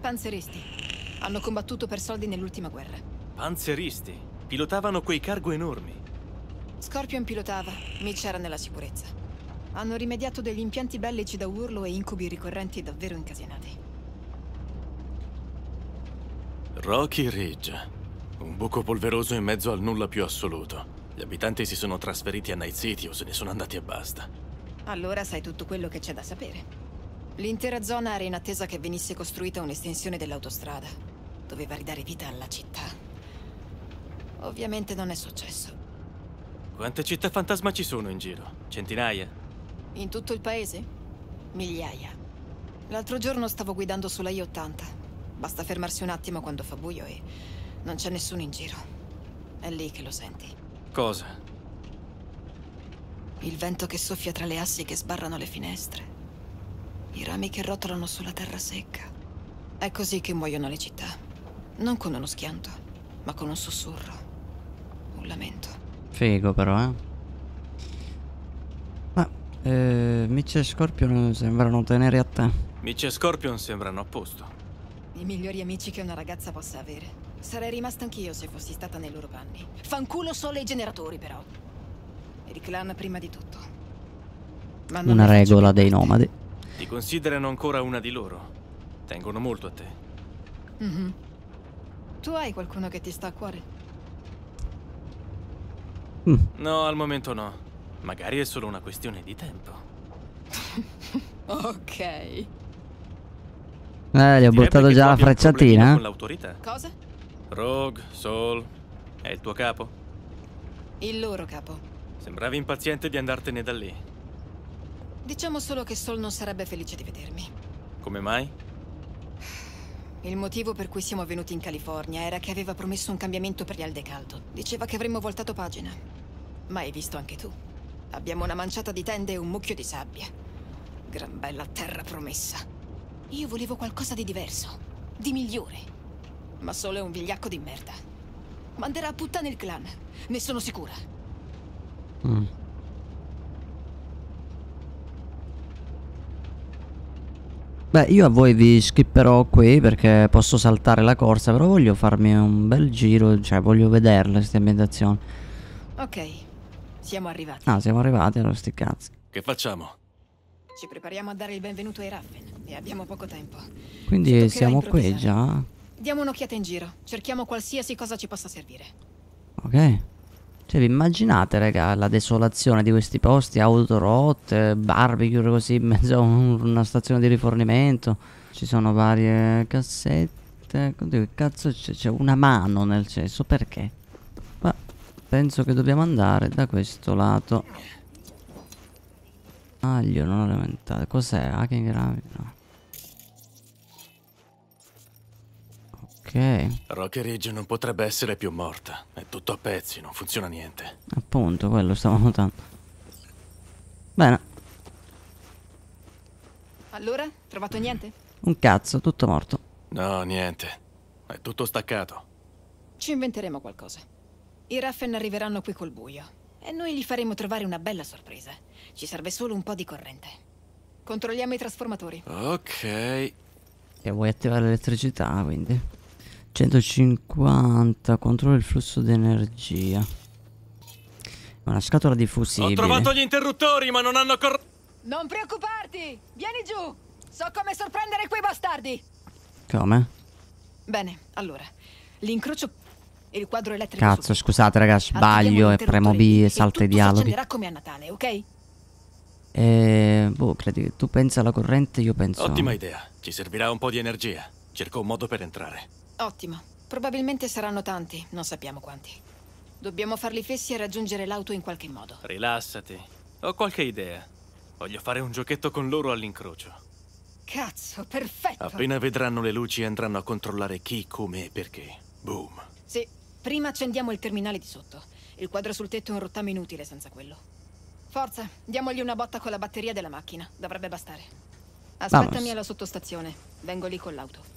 [SPEAKER 3] panzeristi. Hanno combattuto per soldi nell'ultima guerra.
[SPEAKER 2] Panzeristi. Pilotavano quei cargo enormi.
[SPEAKER 3] Scorpion pilotava, Mitch era nella sicurezza. Hanno rimediato degli impianti bellici da urlo e incubi ricorrenti davvero incasinati.
[SPEAKER 2] Rocky Ridge. Un buco polveroso in mezzo al nulla più assoluto. Gli abitanti si sono trasferiti a Night City o se ne sono andati e basta.
[SPEAKER 3] Allora sai tutto quello che c'è da sapere. L'intera zona era in attesa che venisse costruita un'estensione dell'autostrada. Doveva ridare vita alla città. Ovviamente non è successo.
[SPEAKER 2] Quante città fantasma ci sono in giro? Centinaia?
[SPEAKER 3] In tutto il paese? Migliaia. L'altro giorno stavo guidando sulla I-80. Basta fermarsi un attimo quando fa buio e non c'è nessuno in giro. È lì che lo senti.
[SPEAKER 2] Cosa?
[SPEAKER 3] Il vento che soffia tra le assi che sbarrano le finestre. I rami che rotolano sulla terra secca. È così che muoiono le città. Non con uno schianto, ma con un sussurro. Un lamento.
[SPEAKER 1] Figo però, eh. Ma, eh, Mitch e Scorpion sembrano tenere a te.
[SPEAKER 2] Mitch e Scorpion sembrano a posto.
[SPEAKER 3] I migliori amici che una ragazza possa avere. Sarei rimasta anch'io se fossi stata nei loro panni. Fanculo solo i generatori, però. Il clan prima di tutto. Ma non
[SPEAKER 1] Una regola dei
[SPEAKER 3] parte.
[SPEAKER 1] nomadi.
[SPEAKER 2] Ti considerano ancora una di loro. Tengono molto a te.
[SPEAKER 3] Mhm. Tu hai qualcuno che ti sta a cuore?
[SPEAKER 2] No, al momento no. Magari è solo una questione di tempo.
[SPEAKER 3] Ok.
[SPEAKER 1] Eh, gli ho buttato già la frecciatina.
[SPEAKER 2] con l'autorità.
[SPEAKER 3] Cosa?
[SPEAKER 2] Rogue, Soul, è il tuo capo?
[SPEAKER 3] Il loro capo.
[SPEAKER 2] Sembravi impaziente di andartene da lì.
[SPEAKER 3] Diciamo solo che Sol non sarebbe felice di vedermi.
[SPEAKER 2] Come mai?
[SPEAKER 3] Il motivo per cui siamo venuti in California era che aveva promesso un cambiamento per gli Aldecaldo. Diceva che avremmo voltato pagina. Ma hai visto anche tu. Abbiamo una manciata di tende e un mucchio di sabbia. Gran bella terra promessa. Io volevo qualcosa di diverso, di migliore. Ma solo è un vigliacco di merda. Manderà a puttane il clan, ne sono sicura.
[SPEAKER 1] Mm. Beh, io a voi vi skipperò qui perché posso saltare la corsa, però voglio farmi un bel giro, cioè voglio vederle queste ambientazioni.
[SPEAKER 3] Ok, siamo arrivati.
[SPEAKER 1] Ah, siamo arrivati allora sti cazzi.
[SPEAKER 2] Che facciamo?
[SPEAKER 3] Ci prepariamo a dare il benvenuto ai Raffen e abbiamo poco tempo.
[SPEAKER 1] Quindi siamo qui già.
[SPEAKER 3] Diamo un'occhiata in giro, cerchiamo qualsiasi cosa ci possa servire.
[SPEAKER 1] Ok. Cioè, vi immaginate, raga, la desolazione di questi posti, auto rotte, barbecue così in mezzo a un- una stazione di rifornimento. Ci sono varie cassette. Che cazzo c'è? C'è una mano nel cesso, perché? Ma penso che dobbiamo andare da questo lato. Aglio non elementare. Cos'è? Hacking gravi? No. Ok.
[SPEAKER 2] Rocky Ridge non potrebbe essere più morta. È tutto a pezzi, non funziona niente.
[SPEAKER 1] Appunto, quello stavo notando. Bene,
[SPEAKER 3] Allora, trovato niente?
[SPEAKER 1] un cazzo, tutto morto.
[SPEAKER 2] No, niente. È tutto staccato.
[SPEAKER 3] Ci inventeremo qualcosa. I Raffen arriveranno qui col buio e noi gli faremo trovare una bella sorpresa. Ci serve solo un po' di corrente. Controlliamo i trasformatori.
[SPEAKER 2] Ok.
[SPEAKER 1] E vuoi attivare l'elettricità, quindi. 150, controlla il flusso di energia. Una scatola di fusibili.
[SPEAKER 2] Ho trovato gli interruttori, ma non hanno cor...
[SPEAKER 3] Non preoccuparti! Vieni giù! So come sorprendere quei bastardi!
[SPEAKER 1] Come?
[SPEAKER 3] Bene, allora. L'incrocio... Il quadro elettrico...
[SPEAKER 1] Cazzo, scusate ragazzi, sbaglio e premo B e salta i dialoghi.
[SPEAKER 3] s'accenderà come a Natale, ok?
[SPEAKER 1] Eh, boh, credi, tu pensi alla corrente, io penso...
[SPEAKER 2] Ottima idea. Ci servirà un po' di energia. Cerco un modo per entrare.
[SPEAKER 3] Ottimo. Probabilmente saranno tanti, non sappiamo quanti. Dobbiamo farli fessi e raggiungere l'auto in qualche modo.
[SPEAKER 2] Rilassati. Ho qualche idea. Voglio fare un giochetto con loro all'incrocio.
[SPEAKER 3] Cazzo, perfetto!
[SPEAKER 2] Appena vedranno le luci andranno a controllare chi, come e perché. Boom.
[SPEAKER 3] Sì, prima accendiamo il terminale di sotto. Il quadro sul tetto è un rottame inutile senza quello. Forza, diamogli una botta con la batteria della macchina. Dovrebbe bastare. Aspettami
[SPEAKER 1] Vamos.
[SPEAKER 3] alla sottostazione. Vengo lì con l'auto.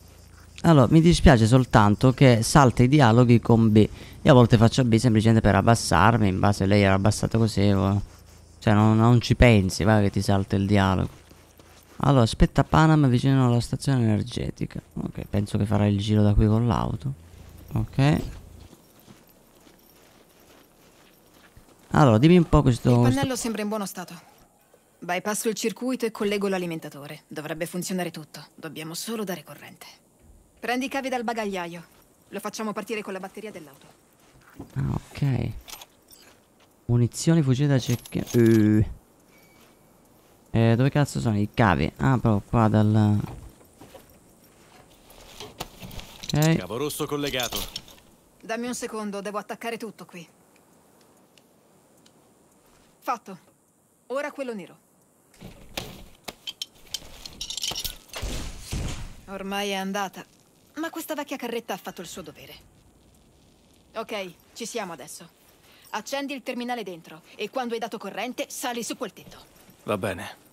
[SPEAKER 1] Allora, mi dispiace soltanto che salta i dialoghi con B. Io a volte faccio B semplicemente per abbassarmi, in base a lei era abbassata così. oh. Cioè, non, non ci pensi, va che ti salta il dialogo. Allora, aspetta Panam vicino alla stazione energetica. Ok, penso che farà il giro da qui con l'auto. Ok. Allora, dimmi un po' questo...
[SPEAKER 3] Il
[SPEAKER 1] questo-
[SPEAKER 3] pannello sembra in buono stato. Bypasso il circuito e collego l'alimentatore. Dovrebbe funzionare tutto. Dobbiamo solo dare corrente. Prendi i cavi dal bagagliaio. Lo facciamo partire con la batteria dell'auto.
[SPEAKER 1] Ah, ok. Munizioni fucile da cerchiare. Eh. Eh, dove cazzo sono i cavi? Ah, proprio qua dal... Ok.
[SPEAKER 2] Cavo rosso collegato.
[SPEAKER 3] Dammi un secondo, devo attaccare tutto qui. Fatto. Ora quello nero. Ormai è andata. Ma questa vecchia carretta ha fatto il suo dovere. Ok, ci siamo adesso. Accendi il terminale dentro e quando hai dato corrente sali su quel tetto.
[SPEAKER 2] Va bene.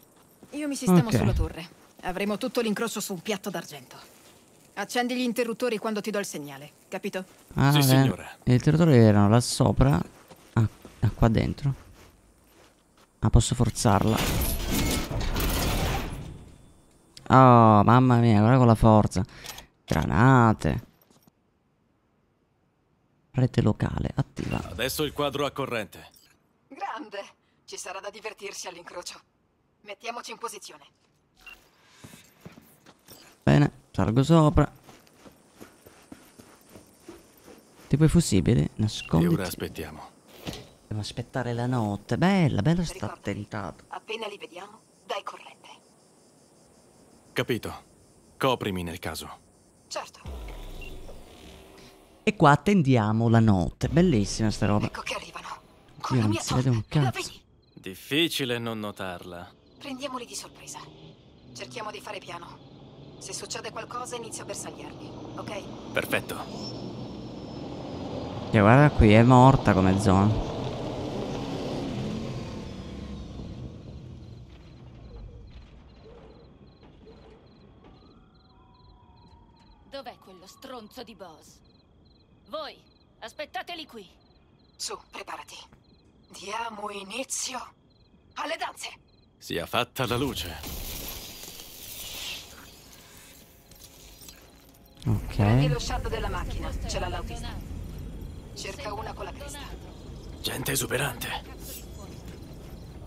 [SPEAKER 3] Io mi sistemo
[SPEAKER 1] Ok.
[SPEAKER 3] sulla torre. Avremo tutto l'incrocio su un piatto d'argento. Accendi gli interruttori quando ti do il segnale, capito?
[SPEAKER 1] Ah,
[SPEAKER 2] Sì, signore.
[SPEAKER 1] E i territori erano là sopra. Ah, ah, qua dentro. Ah, posso forzarla. Oh, mamma mia, guarda con la forza. Granate. Rete locale, attiva.
[SPEAKER 2] Adesso il quadro a corrente.
[SPEAKER 3] Grande! Ci sarà da divertirsi all'incrocio. Mettiamoci in posizione.
[SPEAKER 1] Bene, salgo sopra. Tipo i fusibili,
[SPEAKER 2] E
[SPEAKER 1] nasconditi.
[SPEAKER 2] ora aspettiamo.
[SPEAKER 1] Devo aspettare la notte. Bella, bella sta attentato.
[SPEAKER 3] Appena li vediamo, dai corrente.
[SPEAKER 2] Capito. Coprimi nel caso.
[SPEAKER 3] Certo,
[SPEAKER 1] E qua attendiamo la notte. Bellissima sta roba.
[SPEAKER 3] ecco che arrivano. Con
[SPEAKER 1] Dio,
[SPEAKER 3] la
[SPEAKER 1] non si vede un cazzo.
[SPEAKER 2] Difficile non notarla.
[SPEAKER 3] Prendiamoli di sorpresa. Cerchiamo di fare piano. Se succede qualcosa inizio a bersagliarmi, ok?
[SPEAKER 2] Perfetto.
[SPEAKER 1] Cioè, guarda qui, è morta come zona.
[SPEAKER 10] Dov'è quello stronzo di boss? Voi, aspettateli qui.
[SPEAKER 3] Su, preparati. Diamo inizio alle danze.
[SPEAKER 2] Sia fatta la luce.
[SPEAKER 3] Prendi
[SPEAKER 1] Ok.
[SPEAKER 3] lo shadow della macchina, ce l'ha l'autista. Cerca una con la cresta.
[SPEAKER 2] Gente esuberante.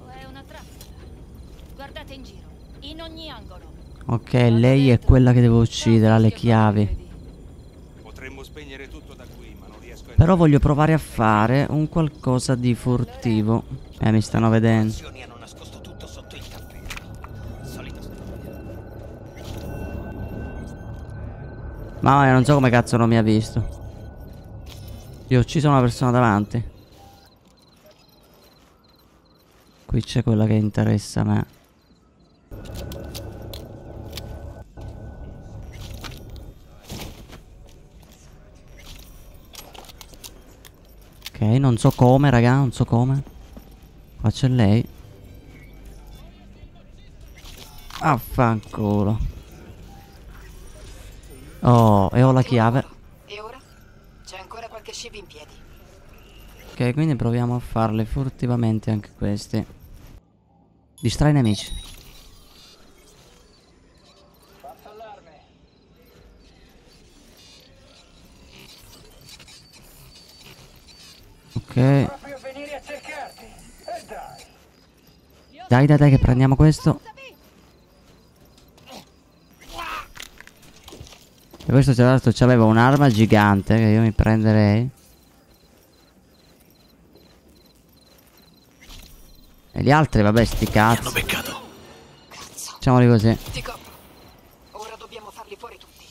[SPEAKER 10] O è una trappola? Guardate in giro, in ogni angolo.
[SPEAKER 1] Ok, lei è quella che devo uccidere, ha le chiavi.
[SPEAKER 11] Potremmo spegnere tutto da qui, ma non riesco a...
[SPEAKER 1] Però voglio provare a fare un qualcosa di furtivo. Eh, mi stanno vedendo. Mamma mia, non so come cazzo non mi ha visto. Io ho ucciso una persona davanti. Qui c'è quella che interessa a me. Ok, non so come, raga, non so come. Qua c'è lei. Affanculo. Oh, e ho la chiave.
[SPEAKER 3] E ora? C'è ancora qualche scivi in piedi.
[SPEAKER 1] Ok, quindi proviamo a farle furtivamente anche questi. Distrai i nemici. Ok. Dai, dai, dai, che prendiamo questo. E questo tra l'altro c'aveva un'arma gigante che io mi prenderei. E gli altri, vabbè, sti.
[SPEAKER 5] Hanno beccato.
[SPEAKER 1] Facciamoli così.
[SPEAKER 3] Dico, ora dobbiamo farli fuori tutti.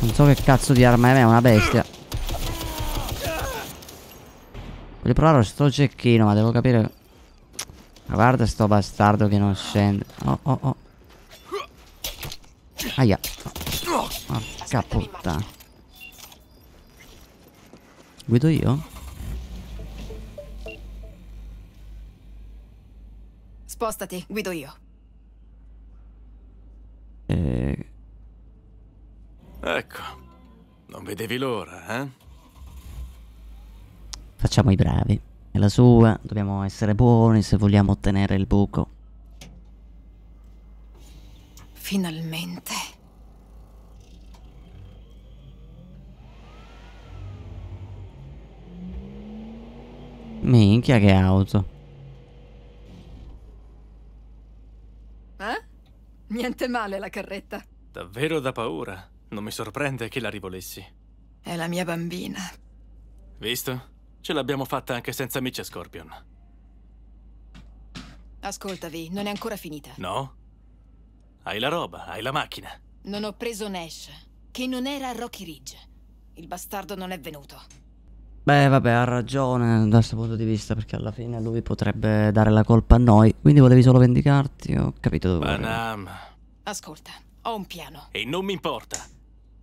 [SPEAKER 1] Non so che cazzo di arma è, è una bestia. Voglio provare sto cecchino, ma devo capire. Ma guarda sto bastardo che non scende. Oh oh oh. Aia. Porca puttana. Guido io?
[SPEAKER 3] Spostati, guido io.
[SPEAKER 1] Eh,
[SPEAKER 2] Ecco. Non vedevi l'ora, eh?
[SPEAKER 1] Facciamo i bravi. È la sua, dobbiamo essere buoni se vogliamo ottenere il buco.
[SPEAKER 3] Finalmente.
[SPEAKER 1] Minchia che auto.
[SPEAKER 3] Eh? Niente male la carretta.
[SPEAKER 2] Davvero da paura. Non mi sorprende che la rivolessi.
[SPEAKER 3] È la mia bambina.
[SPEAKER 2] Visto? Ce l'abbiamo fatta anche senza Mitch e Scorpion.
[SPEAKER 3] Ascolta, Vi, non è ancora finita.
[SPEAKER 2] No? Hai la roba, hai la macchina.
[SPEAKER 3] Non ho preso Nash, che non era a Rocky Ridge. Il bastardo non è venuto.
[SPEAKER 1] Beh, vabbè, ha ragione da questo punto di vista, perché alla fine lui potrebbe dare la colpa a noi. Quindi volevi solo vendicarti, ho capito dove.
[SPEAKER 2] Banam.
[SPEAKER 3] Ascolta, ho un piano.
[SPEAKER 2] E non mi importa.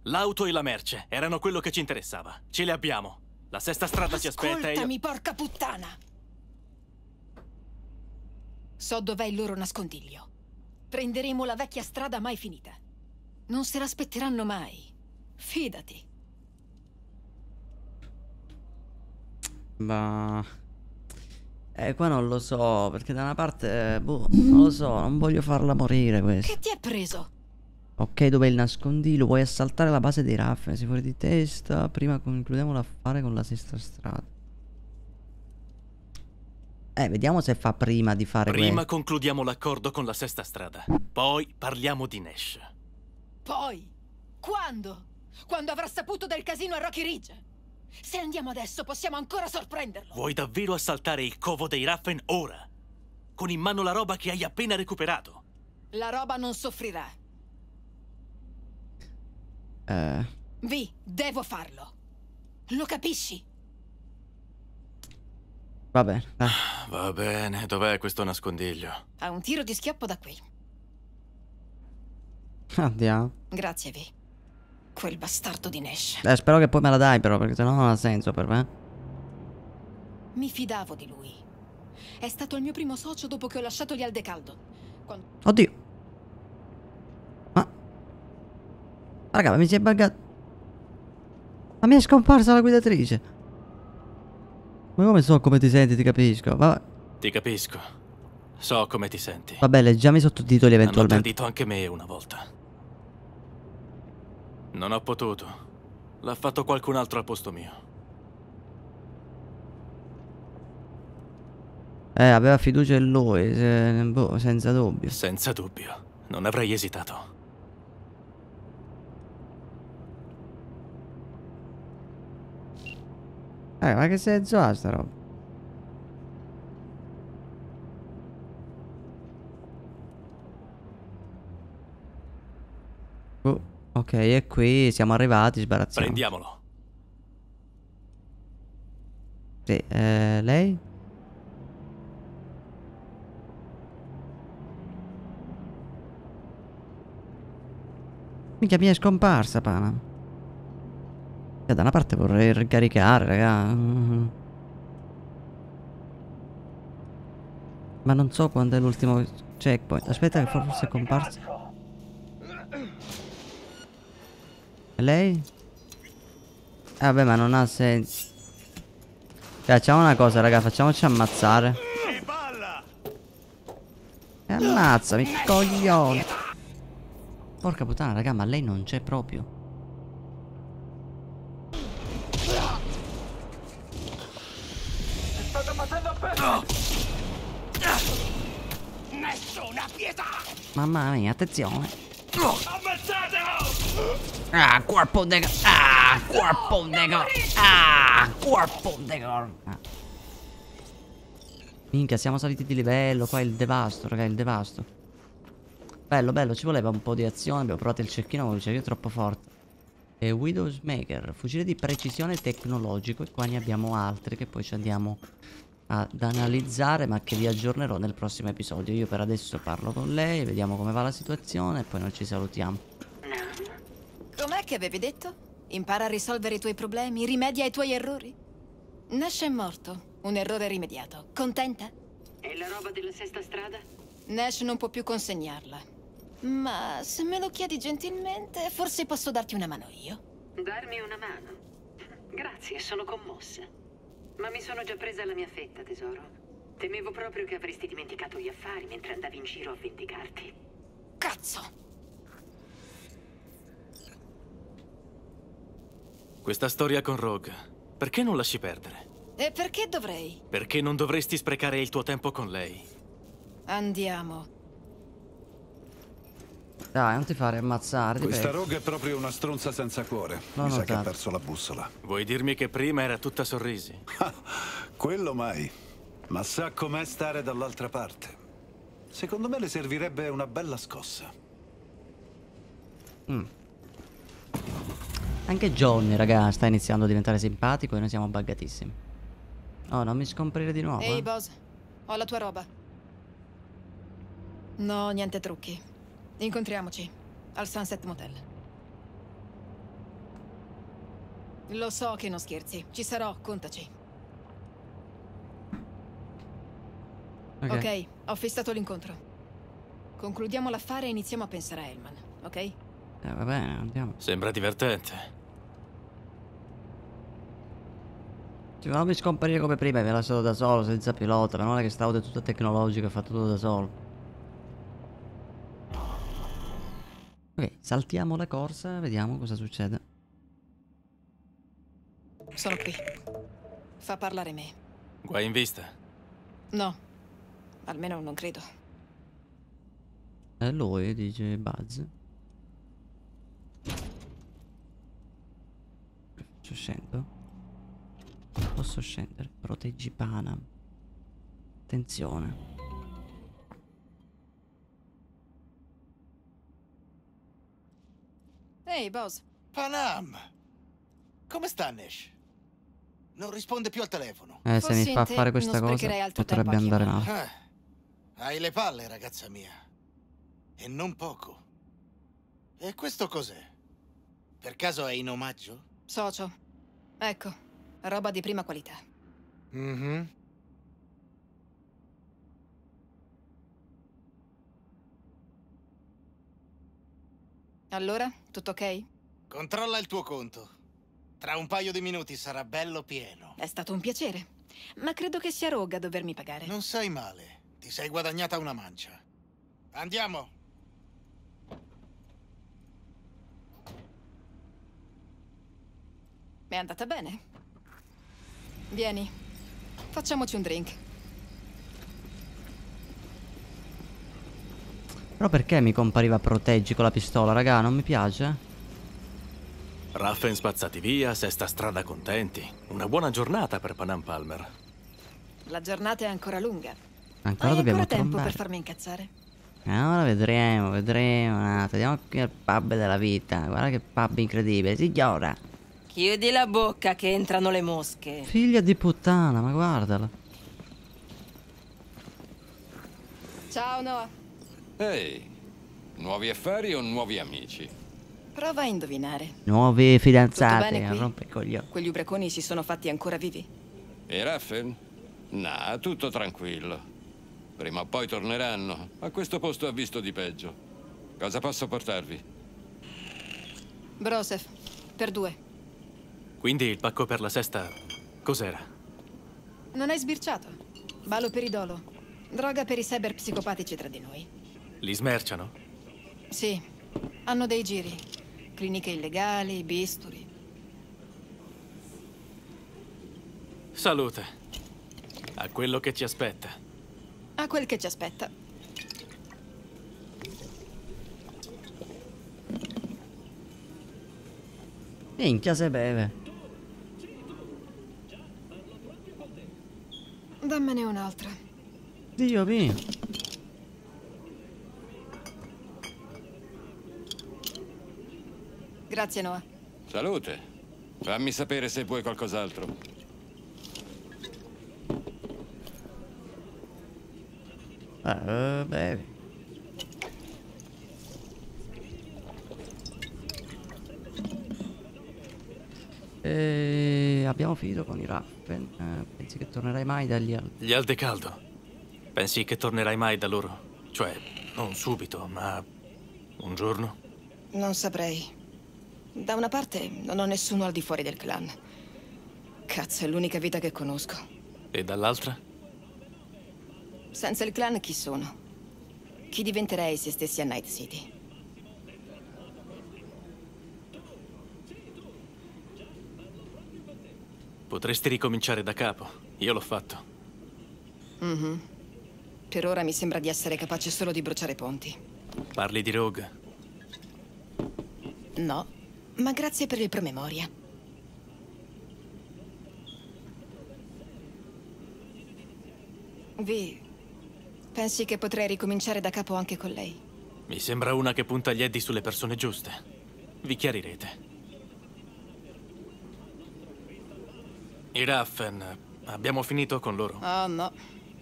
[SPEAKER 2] L'auto e la merce erano quello che ci interessava. Ce le abbiamo. La sesta strada ci aspetta e io...
[SPEAKER 3] Ascoltami, porca puttana! So dov'è il loro nascondiglio. Prenderemo la vecchia strada mai finita. Non se l'aspetteranno mai. Fidati.
[SPEAKER 1] Ma... Eh, qua non lo so, perché da una parte... Boh, non lo so, non voglio farla morire questa.
[SPEAKER 3] Che ti è preso?
[SPEAKER 1] Ok, dov'è il nascondiglio? Vuoi assaltare la base dei Raffen? Sei fuori di testa. Prima concludiamo l'affare con la sesta strada. Eh, vediamo se fa prima di fare
[SPEAKER 2] Prima
[SPEAKER 1] questo.
[SPEAKER 2] concludiamo l'accordo con la sesta strada. Poi parliamo di Nash.
[SPEAKER 3] Poi? Quando? Quando avrà saputo del casino a Rocky Ridge? Se andiamo adesso possiamo ancora sorprenderlo.
[SPEAKER 2] Vuoi davvero assaltare il covo dei Raffen ora? Con in mano la roba che hai appena recuperato?
[SPEAKER 3] La roba non soffrirà.
[SPEAKER 1] Eh,
[SPEAKER 3] Vi, devo farlo. Lo capisci?
[SPEAKER 1] va bene, dai.
[SPEAKER 2] Va bene, dov'è questo nascondiglio?
[SPEAKER 3] A un tiro di schioppo da qui.
[SPEAKER 1] Andiamo.
[SPEAKER 3] Grazie, Vi. Quel bastardo di Nash.
[SPEAKER 1] Eh, spero che poi me la dai però, perché sennò non ha senso per me.
[SPEAKER 3] Mi fidavo di lui. È stato il mio primo socio dopo che ho lasciato gli Aldecaldo. Quando...
[SPEAKER 1] Oddio. Raga, ma mi si è buggato. Ma mi è scomparsa la guidatrice. Ma come so come ti senti, ti capisco. Va-
[SPEAKER 2] Ti capisco. So come ti senti.
[SPEAKER 1] Vabbè, leggiamo i sottotitoli
[SPEAKER 2] Hanno
[SPEAKER 1] eventualmente.
[SPEAKER 2] tradito anche me una volta. Non ho potuto. L'ha fatto qualcun altro al posto mio.
[SPEAKER 1] Eh, aveva fiducia in lui, se- boh, senza dubbio.
[SPEAKER 2] Senza dubbio. Non avrei esitato.
[SPEAKER 1] Eh, ma che senso ha sta roba? Oh, ok, e qui siamo arrivati, sbarazziamo.
[SPEAKER 2] Prendiamolo.
[SPEAKER 1] Sì, eh, lei? Mica mi è scomparsa, pana. Eh, Da una parte vorrei ricaricare, raga. Ma non so quando è l'ultimo checkpoint. Aspetta che forse è comparsa. E lei? Vabbè, ma non ha senso. Facciamo una cosa, raga, facciamoci ammazzare. Ammazzami, coglione. Porca puttana, raga, ma lei non c'è proprio. Mamma mia, attenzione.
[SPEAKER 6] Ammazzatelo!
[SPEAKER 1] Ah, corpo de... Ah, corpo de... Ah, corpo de... Ah. Minchia, siamo saliti di livello. Qua è il devasto, raga, il devasto. Bello, bello, ci voleva un po' di azione. Abbiamo provato il cecchino, ma il cecchino è troppo forte. E Widow's Maker, fucile di precisione tecnologico. E qua ne abbiamo altri che poi ci andiamo ad analizzare, ma che vi aggiornerò nel prossimo episodio. Io per adesso parlo con lei, vediamo come va la situazione e poi noi ci salutiamo.
[SPEAKER 3] Com'è che avevi detto? Impara a risolvere i tuoi problemi, rimedia ai tuoi errori. Nash è morto. Un errore rimediato. Contenta?
[SPEAKER 12] E la roba della sesta strada?
[SPEAKER 3] Nash non può più consegnarla. Ma se me lo chiedi gentilmente, forse posso darti una mano io.
[SPEAKER 12] Darmi una mano? Grazie, sono commossa. Ma mi sono già presa la mia fetta, tesoro. Temevo proprio che avresti dimenticato gli affari mentre andavi in giro a vendicarti.
[SPEAKER 3] Cazzo!
[SPEAKER 2] Questa storia con Rogue, perché non lasci perdere?
[SPEAKER 3] E perché dovrei?
[SPEAKER 2] Perché non dovresti sprecare il tuo tempo con lei.
[SPEAKER 3] Andiamo.
[SPEAKER 1] Dai, non ti fare ammazzare.
[SPEAKER 5] Questa roga è proprio una stronza senza cuore.
[SPEAKER 1] No,
[SPEAKER 5] Mi sa che ha perso la bussola.
[SPEAKER 2] Vuoi dirmi che prima era tutta sorrisi?
[SPEAKER 5] Quello mai. Ma sa com'è stare dall'altra parte. Secondo me le servirebbe una bella scossa.
[SPEAKER 1] Mm. Anche Johnny, raga, sta iniziando a diventare simpatico e noi siamo buggatissimi. Oh, non mi scomparire di nuovo.
[SPEAKER 3] Ehi,
[SPEAKER 1] eh.
[SPEAKER 3] boss. Ho la tua roba. No, niente trucchi. Incontriamoci. Al Sunset Motel. Lo so che non scherzi. Ci sarò, contaci.
[SPEAKER 1] Ok.
[SPEAKER 3] Ok, ho fissato l'incontro. Concludiamo l'affare e iniziamo a pensare a Hellman, ok?
[SPEAKER 1] Eh, va bene, andiamo.
[SPEAKER 2] Sembra divertente.
[SPEAKER 1] Cioè, non mi scomparire come prima, mi ha lasciato da solo, senza pilota. Non è che stavo tutto tecnologico e ho fatto tutto da solo. Ok, saltiamo la corsa, vediamo cosa succede.
[SPEAKER 3] Sono qui. Fa parlare me.
[SPEAKER 2] Guai in vista.
[SPEAKER 3] No. Almeno non credo.
[SPEAKER 1] E lui dice Buzz. Ci scendo. Posso scendere. Proteggi Panam. Attenzione.
[SPEAKER 3] Ehi, boss.
[SPEAKER 13] Panam! Come sta Nash? Non risponde più al telefono.
[SPEAKER 1] Eh, se mi fa fare questa cosa potrebbe andare male.
[SPEAKER 13] Eh, hai le palle, ragazza mia. E non poco. E questo cos'è? Per caso è in omaggio?
[SPEAKER 3] Socio. Ecco, roba di prima qualità.
[SPEAKER 13] Mhm.
[SPEAKER 3] Allora, tutto ok?
[SPEAKER 13] Controlla il tuo conto. Tra un paio di minuti sarà bello pieno.
[SPEAKER 3] È stato un piacere. Ma credo che sia Rogue a dovermi pagare.
[SPEAKER 13] Non sei male. Ti sei guadagnata una mancia. Andiamo.
[SPEAKER 3] È andata bene. Vieni. Facciamoci un drink.
[SPEAKER 1] Però perché mi compariva proteggi con la pistola, raga? Non mi piace.
[SPEAKER 2] Raffen spazzati via, sesta strada contenti. Una buona giornata per Panam Palmer.
[SPEAKER 3] La giornata è ancora lunga.
[SPEAKER 1] Ancora
[SPEAKER 3] Hai
[SPEAKER 1] dobbiamo
[SPEAKER 3] ancora tempo per farmi incazzare?
[SPEAKER 1] Eh, Ora vedremo, vedremo. attimo. Andiamo qui al pub della vita. Guarda che pub incredibile, signora.
[SPEAKER 14] Chiudi la bocca che entrano le mosche.
[SPEAKER 1] Figlia di puttana, ma guardala.
[SPEAKER 3] Ciao, Noah.
[SPEAKER 15] Ehi, nuovi affari o nuovi amici?
[SPEAKER 3] Prova a indovinare.
[SPEAKER 1] Fidanzati,
[SPEAKER 3] bene
[SPEAKER 1] non
[SPEAKER 3] qui?
[SPEAKER 1] rompe i coglioni.
[SPEAKER 3] Quegli ubriaconi si sono fatti ancora vivi?
[SPEAKER 15] E Raffen? Nah, tutto tranquillo. Prima o poi torneranno. A questo posto ha visto di peggio. Cosa posso portarvi?
[SPEAKER 3] Brosef, per due.
[SPEAKER 2] Quindi il pacco per la sesta cos'era?
[SPEAKER 3] Non hai sbirciato? Balo per idolo. Droga per i cyber psicopatici tra di noi.
[SPEAKER 2] Li smerciano?
[SPEAKER 3] Sì, hanno dei giri. Cliniche illegali, bisturi.
[SPEAKER 2] Salute. A quello che ci aspetta.
[SPEAKER 3] A quel che ci aspetta.
[SPEAKER 1] Minchia se beve.
[SPEAKER 3] Dammene un'altra.
[SPEAKER 1] Dio mio.
[SPEAKER 3] Grazie, Noah.
[SPEAKER 15] Salute. Fammi sapere se vuoi qualcos'altro.
[SPEAKER 1] Eh, bevi. E abbiamo finito con i Raffen. Eh, pensi che tornerai mai dagli altri?
[SPEAKER 2] Gli Aldecaldo. Pensi che tornerai mai da loro? Cioè, non subito, ma un giorno?
[SPEAKER 3] Non saprei. Da una parte non ho nessuno al di fuori del clan. Cazzo, è l'unica vita che conosco.
[SPEAKER 2] E dall'altra?
[SPEAKER 3] Senza il clan chi sono? Chi diventerei se stessi a Night City?
[SPEAKER 2] Potresti ricominciare da capo. Io l'ho fatto.
[SPEAKER 3] Mhm. Per ora mi sembra di essere capace solo di bruciare ponti.
[SPEAKER 2] Parli di Rogue?
[SPEAKER 3] No, ma grazie per il promemoria. Vi, pensi che potrei ricominciare da capo anche con lei?
[SPEAKER 2] Mi sembra una che punta gli eddi sulle persone giuste. Vi chiarirete. I Raffen, abbiamo finito con loro?
[SPEAKER 3] Oh no,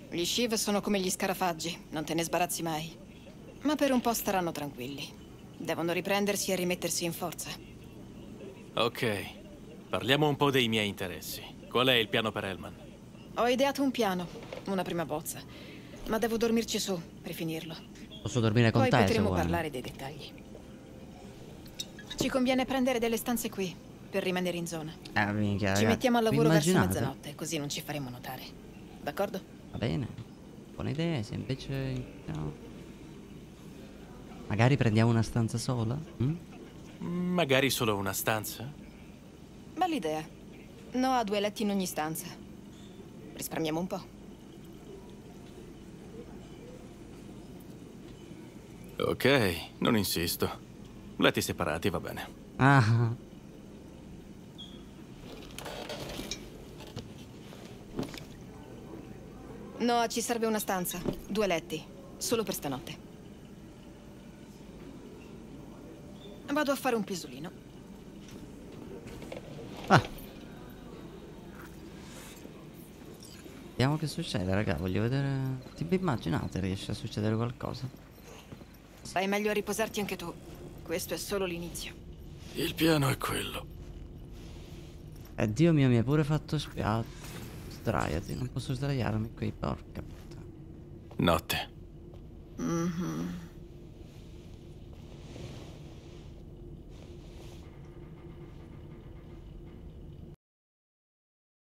[SPEAKER 3] gli Shiv sono come gli scarafaggi, non te ne sbarazzi mai. Ma per un po' staranno tranquilli. Devono riprendersi e rimettersi in forza.
[SPEAKER 2] Ok, parliamo un po' dei miei interessi. Qual è il piano per Elman?
[SPEAKER 3] Ho ideato un piano, una prima bozza. Ma devo dormirci su per finirlo.
[SPEAKER 1] Posso dormire con
[SPEAKER 3] Poi
[SPEAKER 1] te se
[SPEAKER 3] potremo parlare dei dettagli. Ci conviene prendere delle stanze qui per rimanere in zona.
[SPEAKER 1] Eh, minchia,
[SPEAKER 3] Ci mettiamo al lavoro verso mezzanotte, così non ci faremo notare. D'accordo?
[SPEAKER 1] Va bene. Buona idea, se invece... no. Magari prendiamo una stanza sola? mm?
[SPEAKER 2] Magari solo una stanza?
[SPEAKER 3] Bella idea. No ha due letti in ogni stanza. Risparmiamo un po'.
[SPEAKER 2] Ok, non insisto. Letti separati va bene.
[SPEAKER 1] Ah.
[SPEAKER 3] No, ci serve una stanza. Due letti. Solo per stanotte. Vado a fare un pisolino.
[SPEAKER 1] Vediamo che succede, raga. Voglio vedere... Tipo immaginate, riesce a succedere qualcosa.
[SPEAKER 3] Fai meglio a riposarti anche tu. Questo è solo l'inizio.
[SPEAKER 2] Il piano è quello.
[SPEAKER 1] Eh, Dio mio, mi hai pure fatto spiare. Sdraiati, non posso sdraiarmi qui, porca puttana.
[SPEAKER 2] Notte.
[SPEAKER 3] Mhm.